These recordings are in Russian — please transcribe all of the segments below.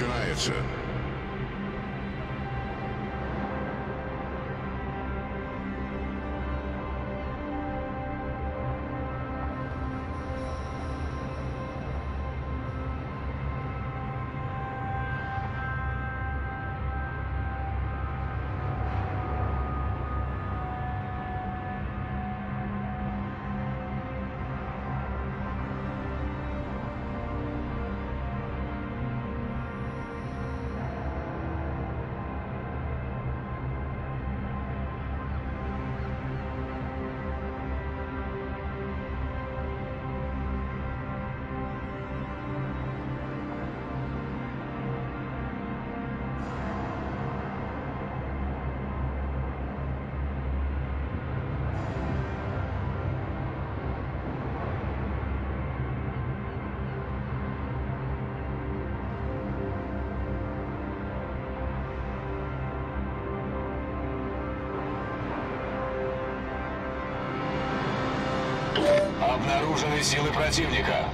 начинается. Обнаружены силы противника.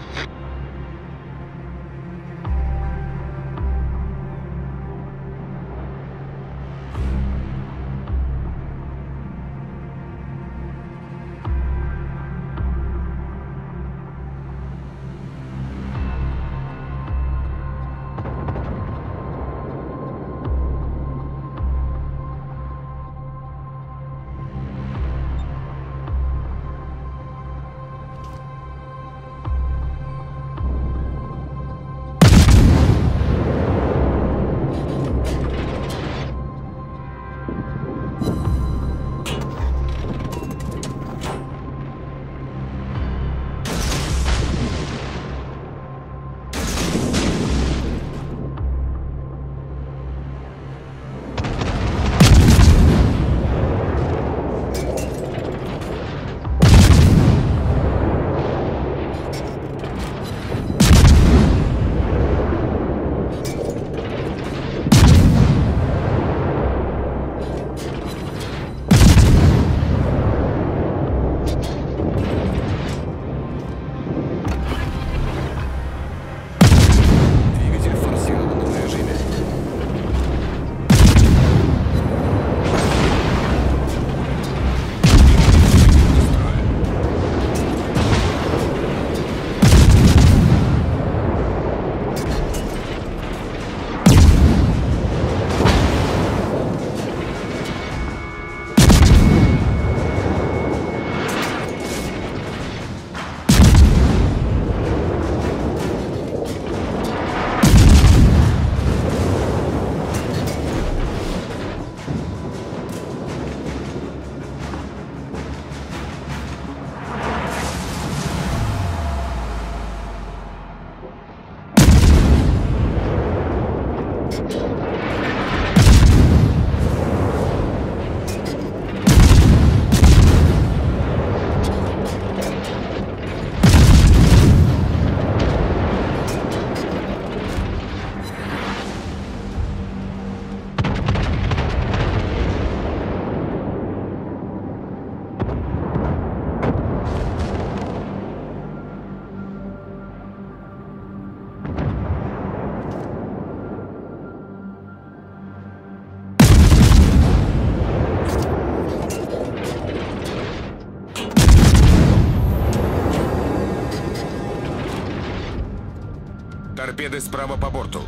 Торпеды справа по борту.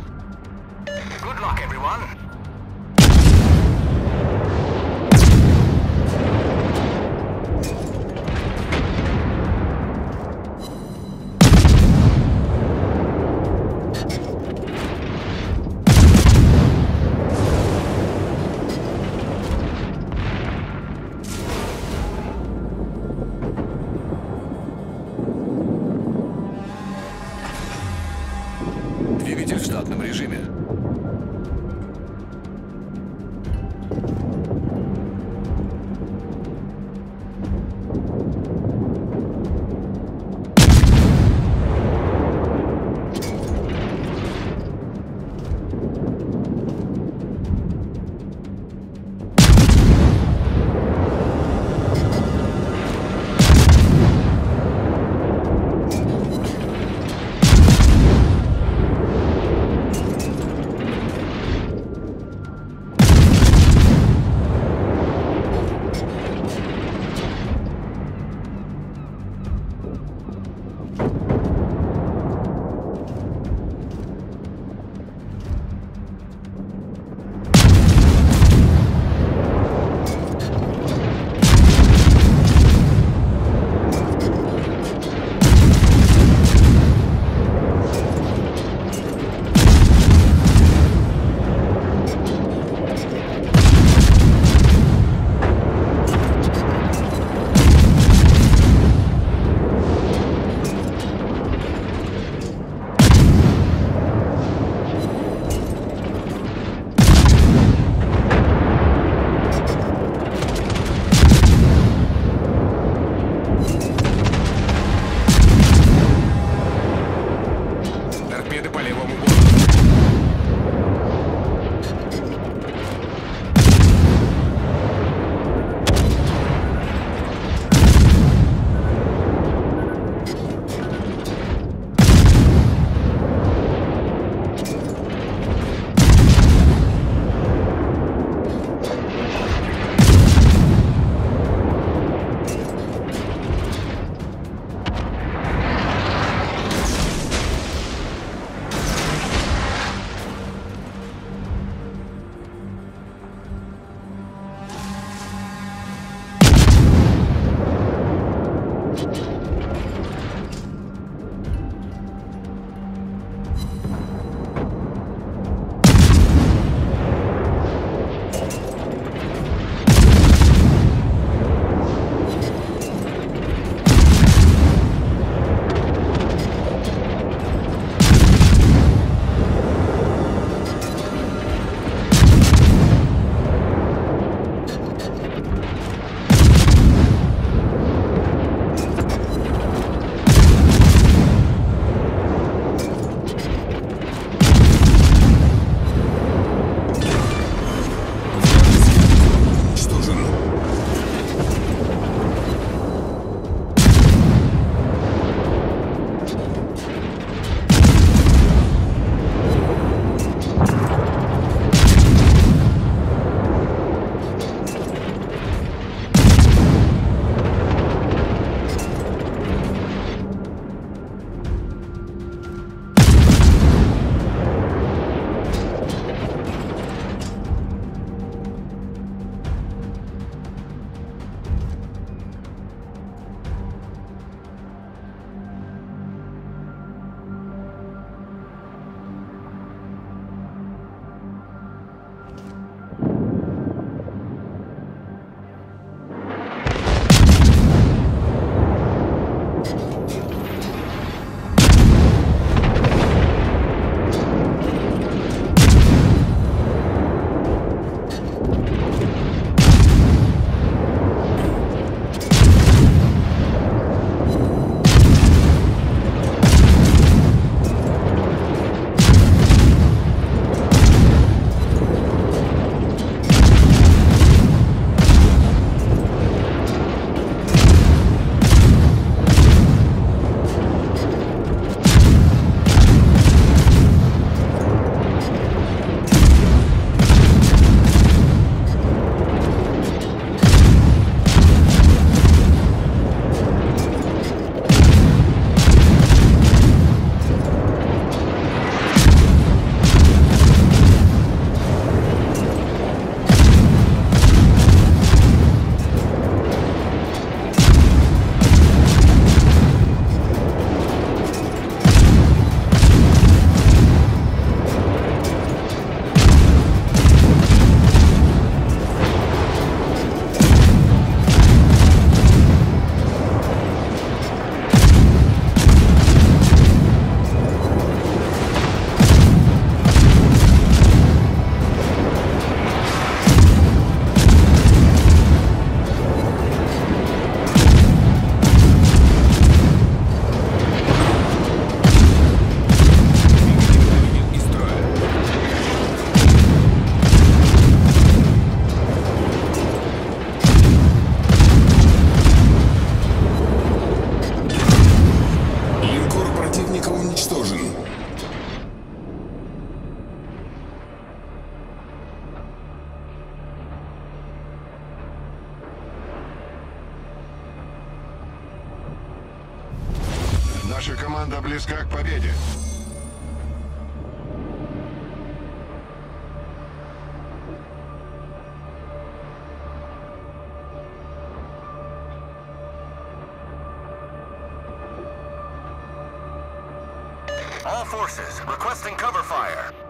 Good luck, everyone. Vale. победе! All forces, requesting cover fire.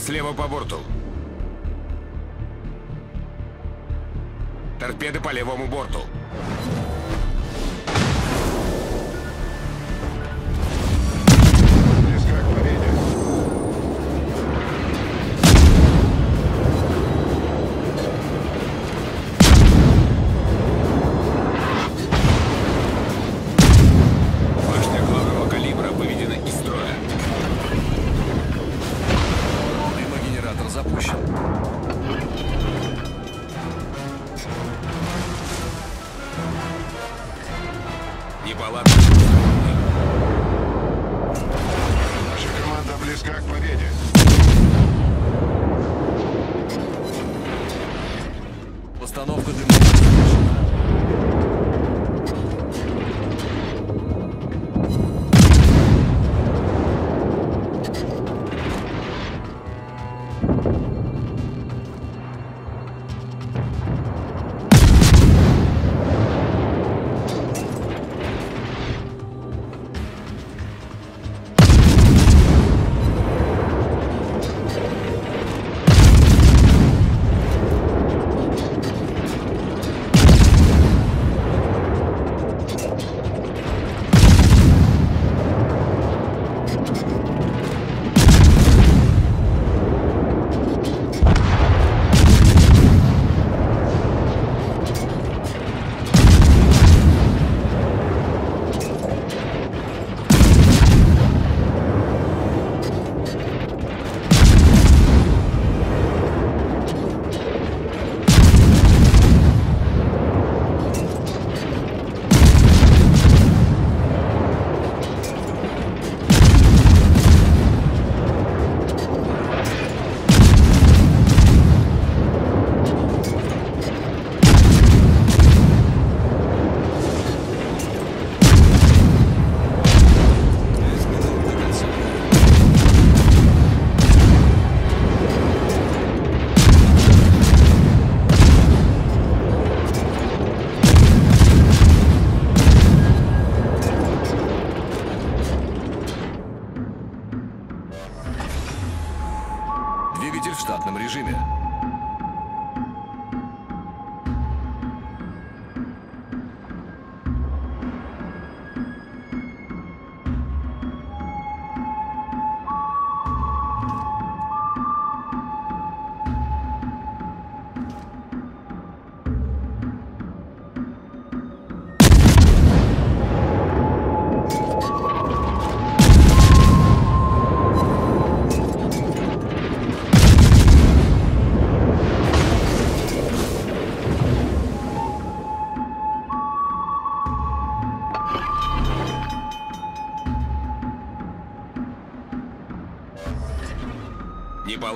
слева по борту. Торпеды по левому борту.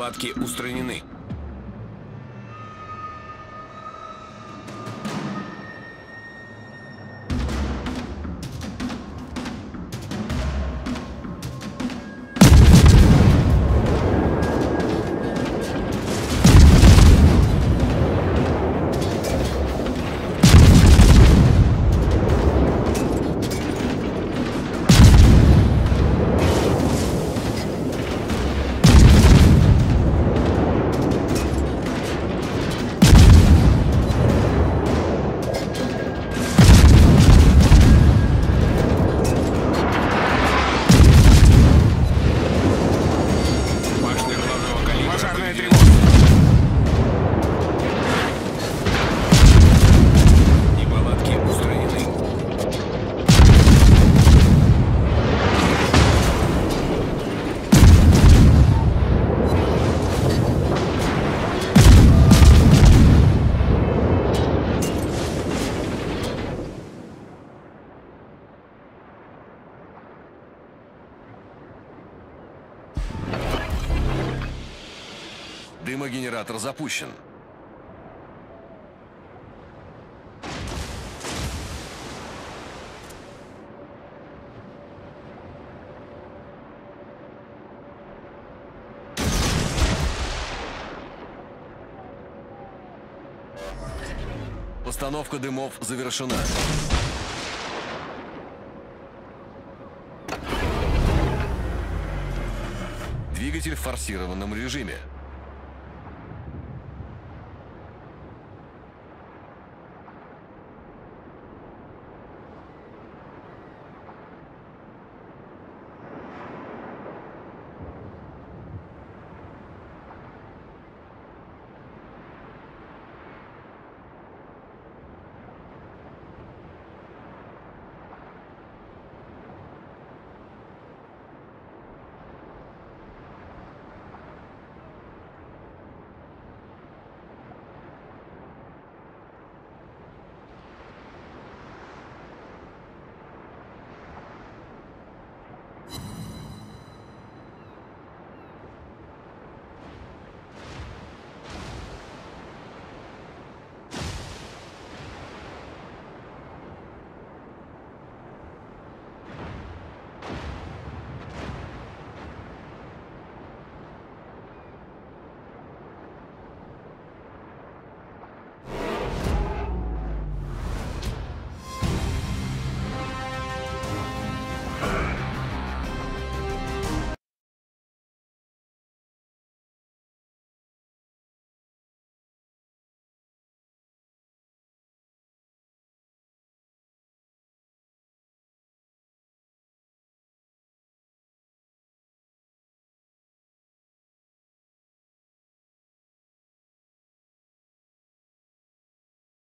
Неполадки устранены. Дымогенератор запущен. Постановка дымов завершена. Двигатель в форсированном режиме.